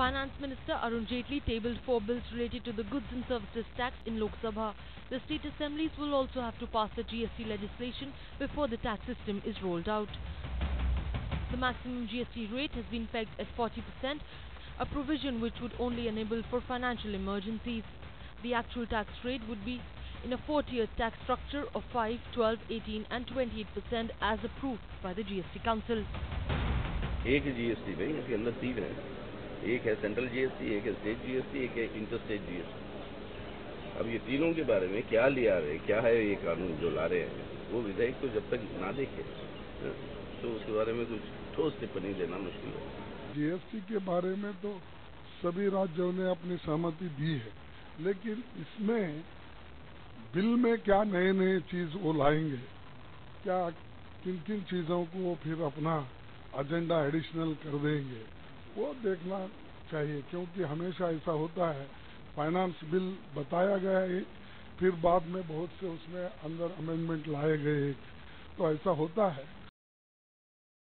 Finance Minister Arun Jaitley tabled four bills related to the goods and services tax in Lok Sabha. The state assemblies will also have to pass the GST legislation before the tax system is rolled out. The maximum GST rate has been pegged at 40%, a provision which would only enable for financial emergencies. The actual tax rate would be in a four-tier tax structure of 5, 12, 18 and 28% as approved by the GST Council. एक GST में इसके अंदर तीन है एक है central GST एक है स्टेट जीएसटी एक है इंटर स्टेट जीएसटी अब ये तीनों के बारे में क्या लिया रहे क्या है ये कानून जो ला रहे हैं, वो विधेयक को जब तक ना देखे तो उसके बारे में कुछ ठोस टिप्पणी देना मुश्किल है। जीएसटी के बारे में तो सभी राज्यों ने अपनी सहमति दी है, लेकिन इसमें बिल में क्या नए नए चीज़ वो लाएँगे, क्या किन किन चीज़ों को वो फिर अपना एजेंडा एडिशनल कर देंगे वो देखना चाहिए, क्योंकि हमेशा ऐसा होता है। फाइनेंस बिल बताया गया है, फिर बाद में बहुत से उसमें अंदर अमेंडमेंट लाए गए तो ऐसा होता है।